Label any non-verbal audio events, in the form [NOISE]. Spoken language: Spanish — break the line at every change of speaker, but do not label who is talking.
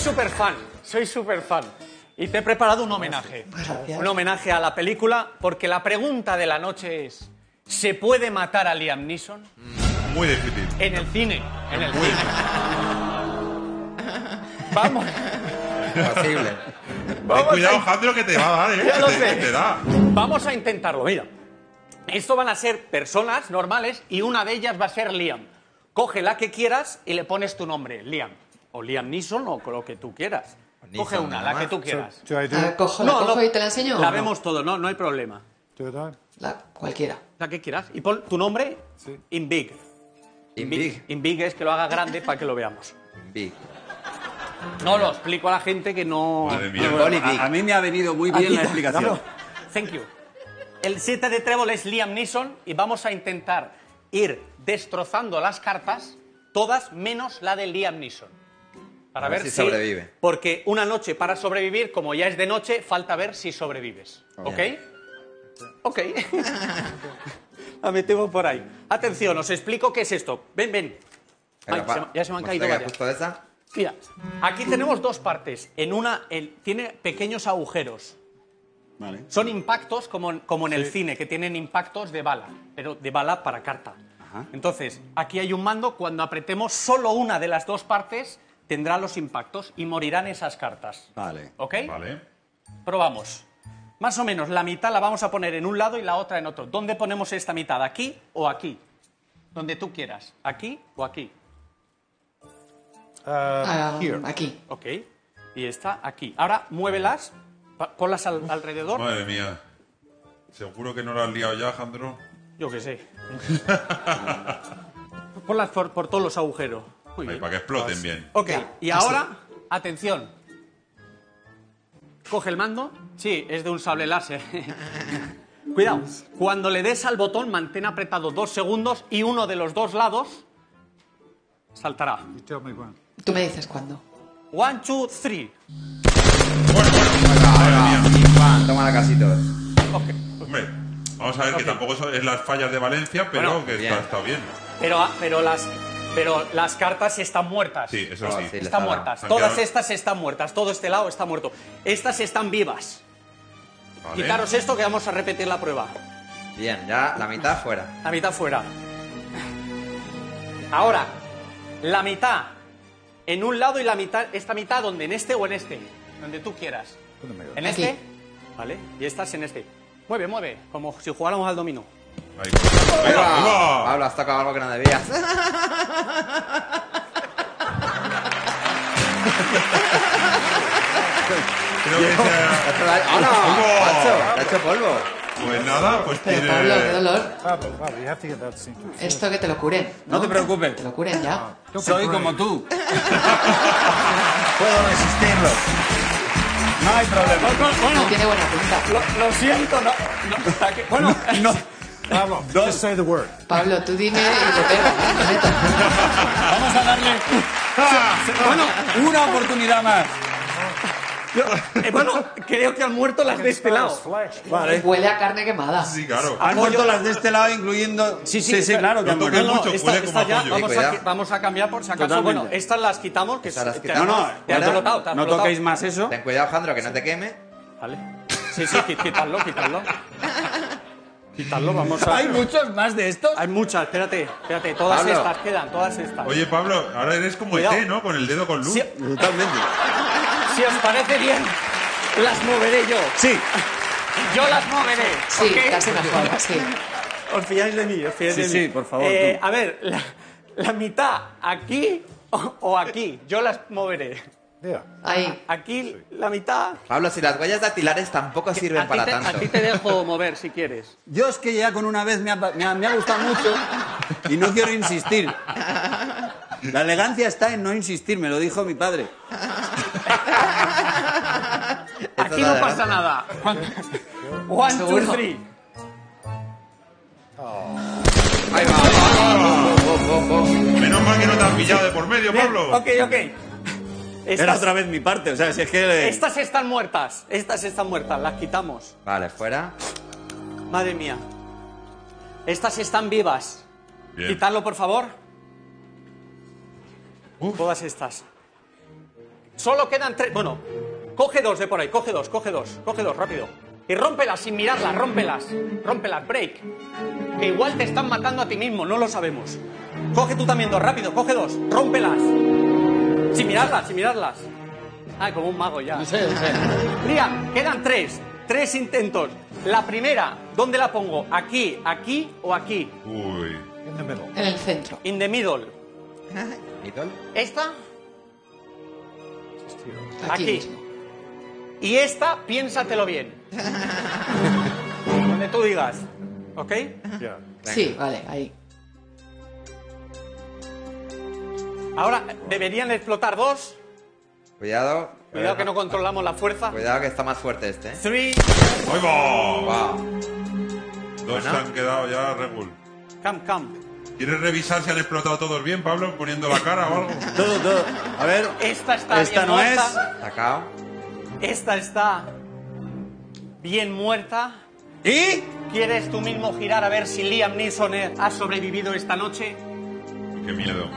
súper fan, soy súper fan. Y te he preparado un homenaje.
Gracias.
Un homenaje a la película, porque la pregunta de la noche es: ¿se puede matar a Liam Neeson?
Muy difícil.
En el cine, en el cine. Vamos,
Posible.
Ten
vamos
cuidado,
a,
Jandro, que te va a dar, ¿eh?
Ya lo
Que te,
sé.
te da.
vamos a intentarlo, mira. Esto van a ser personas normales y una de ellas va a ser Liam. Coge la que quieras y le pones tu nombre, Liam. O Liam Neeson o lo que tú quieras.
Neeson,
Coge una, la que tú quieras.
Do,
Ah, cojo, la
No,
cojo
no.
y te la enseño.
La
no?
vemos todo, no, no hay problema.
La, cualquiera.
La que quieras. Y pon tu nombre
Sí.
in big.
In big.
In big es que lo haga grande para que lo veamos.
In big.
No lo explico a la gente que no...
Madre mía.
Boli big.
A, a mí me ha venido muy bien la explicación.
Thank you. El 7 de trébol es Liam Neeson y vamos a intentar ir destrozando las cartas, todas menos la de Liam Neeson. Para
A ver
ver,
si sobrevive.
Porque una noche para sobrevivir, como ya es de noche, falta ver si sobrevives. ¿Ok? Ok. [LAUGHS] la metemos por ahí. Atención, os explico qué es esto. Ven, ven. Ay, se ya se me han caído varias.
justo esa.
Mira, aquí tenemos dos partes. En una el- tiene pequeños agujeros.
Vale.
Son impactos como, en- como en el cine, que tienen impactos de bala, pero de bala para carta.
Ajá.
Entonces, aquí hay un mando, cuando apretemos solo una de las dos partes, tendrá los impactos y morirán esas cartas.
Vale.
¿Ok?
Vale.
Probamos. Más o menos, la mitad la vamos a poner en un lado y la otra en otro. ¿Dónde ponemos esta mitad? ¿Aquí o aquí? Donde tú quieras. ¿Aquí o aquí?
Uh, here.
aquí.
Ok. Y esta aquí. Ahora muévelas, ponlas al- alrededor.
Madre mía. ¿Seguro que no lo has liado ya, Jandro?
Yo qué sé. [LAUGHS] Ponlas por, por todos los agujeros. Muy
Ahí,
bien.
para que exploten bien.
Ok,
Ya,
y
así.
ahora, atención. Coge el mando. Sí, es de un sable láser. [LAUGHS] Cuidado. Cuando le des al botón, mantén apretado dos segundos y uno de los dos lados saltará.
Tú me dices cuándo.
One, two, three.
Bueno, bueno.
Toma la casito.
Ok.
Hombre, vamos a ver que tampoco son- es las fallas de Valencia, pero
Bueno,
que
bien.
está, está bien.
Pero, pero, las, pero las cartas están muertas.
Sí, eso
Oh,
sí.
Están muertas. Todas estas están muertas. Todo este lado está muerto. Estas están vivas.
Vale.
Quitaros esto que vamos a repetir la prueba.
Bien, ya la mitad fuera.
La mitad fuera. Ahora, la mitad en un lado y la mitad, esta mitad, ¿dónde? ¿En este o en este? Donde tú quieras. ¿En
Aquí.
este? Vale. Y estas en este. Mueve, mueve. Como si jugáramos al dominó.
Ahí. Ahí va, ahí va.
Pablo, has tocado algo que no debías.
Creo que sea-
¡Hola!
¡Polvo!
Macho, te ha hecho polvo.
Pues nada, pues
Pero
tiene...
Pablo, qué dolor.
Pablo, Pablo, you have to get that scene.
Esto que te lo curen.
No te preocupes.
Te lo curen ya.
Soy como tú. [LAUGHS] Puedo resistirlo. No hay problema.
No tiene buena pinta.
Lo, lo siento, no. no, está que- bueno,
No.
Pablo, just say the word.
Pablo, tú dime y te pego.
Vamos a darle. Bueno, una oportunidad más.
yo- eh, bueno, creo que han muerto las de este lado.
Vale.
Huele a carne quemada.
Sí, claro.
Han muerto las de este lado, incluyendo. Sí, sí, claro que han
No
muerto.
toques mucho,
esta, esta ya, vamos, a, vamos a cambiar por si acaso.
Totalmente.
Bueno, estas las quitamos. Que
Estas las quitamos.
No, no,
te has te has
no toquéis más eso.
Ten cuidado, Jandro, que no te queme.
Vale. Sí, sí, qui- quitadlo, vamos a.
¿Hay muchos más de estos?
Hay muchas, espérate, espérate, todas
Pablo.
estas quedan, todas estas.
Oye, Pablo, ahora eres como
Cuidado.
ET, ¿no? Con el dedo con luz.
si,
Totalmente.
si os parece bien, las moveré yo.
Sí.
Yo las moveré.
Sí,
¿ok?
casi mejor, [LAUGHS] sí.
Os fiáis de mí, os fiáis
Sí,
de mí.
sí, por favor,
Eh, a ver, la, la mitad aquí o, o aquí. Yo las moveré.
Yeah.
Ahí.
Aquí la mitad.
Pablo, si las huellas dactilares tampoco sirven para
te,
tanto.
a ti te dejo mover si quieres.
Yo es que ya con una vez me ha, me ha- me ha gustado mucho y no quiero insistir. La elegancia está en no insistir, me lo dijo mi padre. [LAUGHS]
Aquí no pasa nada. One, two, three.
Ahí va, ahí va. Oh, oh, oh, oh.
Menos mal que no te has pillado de por medio,
Bien,
Pablo.
ok, ok.
Era
Estas,
otra vez mi parte, o sea, si es que...
estas están muertas. Estas están muertas. Las quitamos.
Vale, fuera.
Madre mía. Estas están vivas.
Bien.
Quitadlo, por favor.
Uf.
Todas estas. Solo quedan tres. Bueno, coge dos de por ahí, coge dos, coge dos, coge dos, rápido. Y rómpelas sin mirarlas, rómpelas. Rómpelas, break. Que igual te están matando a ti mismo, no lo sabemos. Coge tú también dos, rápido, coge dos, rómpelas. Sin mirarlas, sin mirarlas. Ay, como un mago ya.
No sé, no sé.
Mira, quedan tres. Tres intentos. La primera, ¿dónde la pongo? ¿Aquí, aquí o aquí?
Uy.
In the middle.
En el centro.
In the middle.
Idol.
¿Esta?
Aquí,
Aquí.
mismo.
Y esta, piénsatelo bien. [LAUGHS] Donde tú digas. ¿Ok?
Yeah.
Sí, vale, ahí.
Ahora, deberían explotar dos.
Cuidado.
Cuidado que no controlamos la fuerza.
Cuidado que está más fuerte este, ¿eh?
Three.
¡Ahí va!
Wow.
Dos se
Bueno.
han quedado ya regul.
Come, come.
¿Quieres revisar si han explotado todos bien, Pablo? Poniendo la cara o algo. [LAUGHS]
Todo, todo. A ver.
Esta está
Esta
bien
no
muerta.
Sacado.
Esta está bien muerta.
¿Y?
¿Quieres tú mismo girar a ver si Liam Neeson ha sobrevivido esta noche?
Qué miedo.